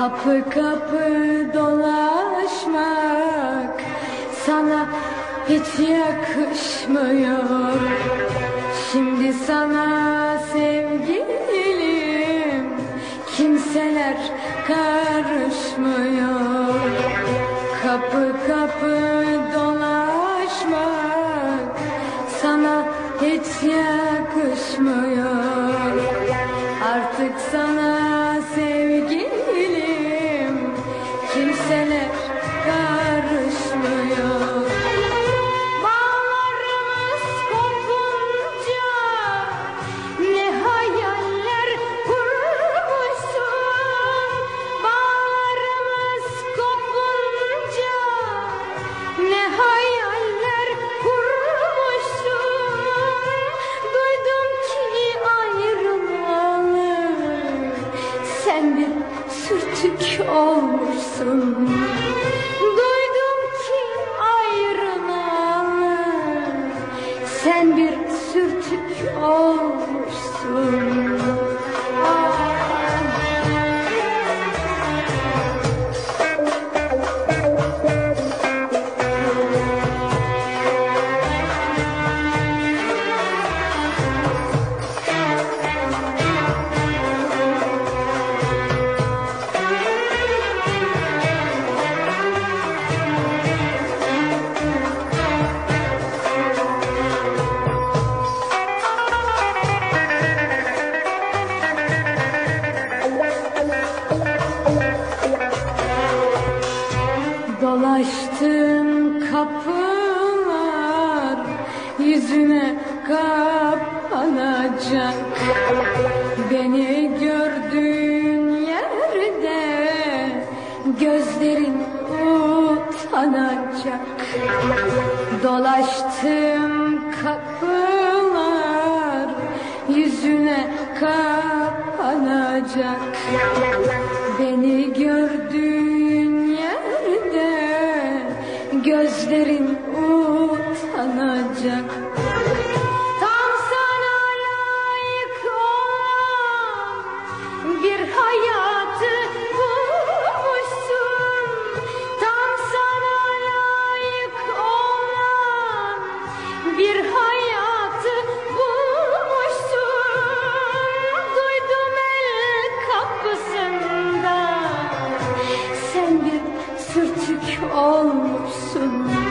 Kapı kapı dolaşmak sana hiç yakışmıyor. Şimdi sana sevgilim kimseler karışmıyor. Kapı kapı dolaşmak sana hiç yakışmıyor. Artık sana kimseler karışmıyor. Bağlarımız kopunca ne hayaller kurmuşsun. Bağlarımız kopunca ne hayaller kurmuşsun. Duydum ki ayrılmalı sen bir sürtük olmuşsun. Duydum ki ayrılmalı sen bir sürtük olmuşsun. Dolaştım kapılar yüzüne kapanacak Beni gördüğün yerde gözlerin utanacak. Dolaştım kapılar yüzüne kapanacak utanacak Tam sana layık olan bir hayatı bulmuşsun. Tam sana layık olan bir hayatı bulmuşsun. Duydum el kapısında sen bir sürtük olmuşsun